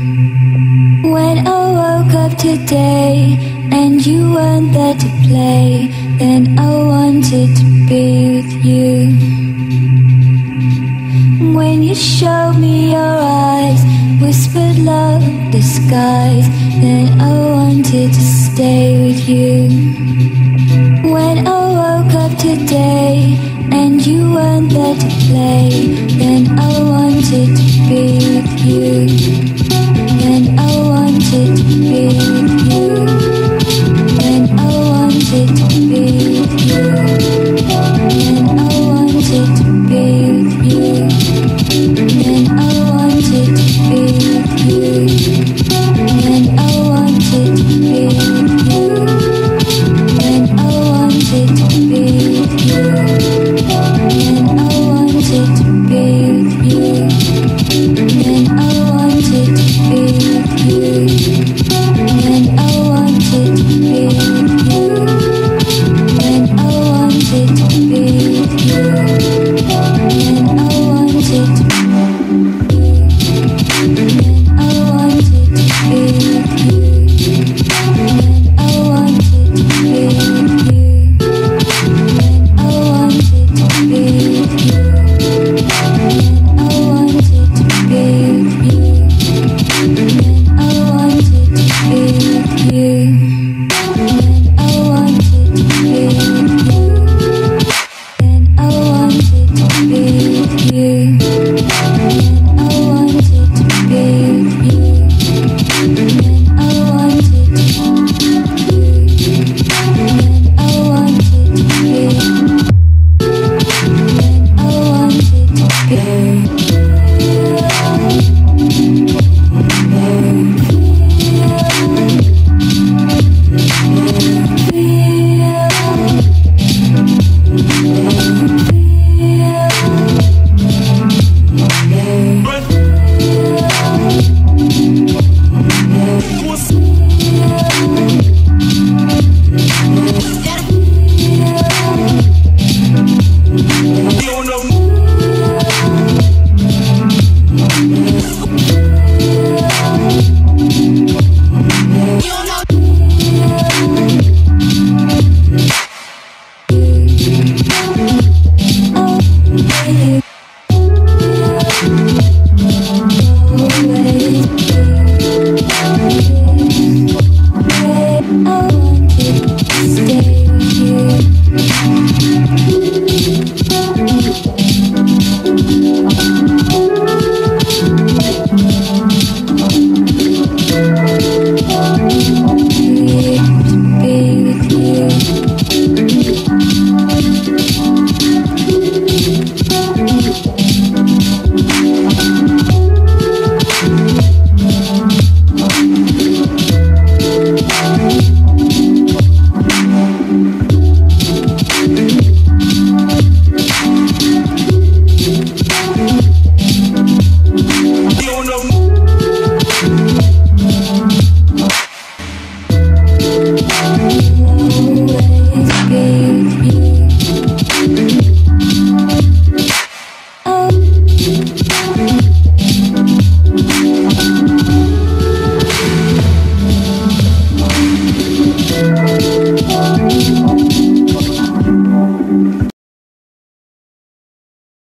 When I woke up today and you weren't there to play, then I wanted to be with you. When you showed me your eyes, whispered love disguise, then I wanted to stay with you. When I woke up today and you weren't there to play, then I wanted to be with you. But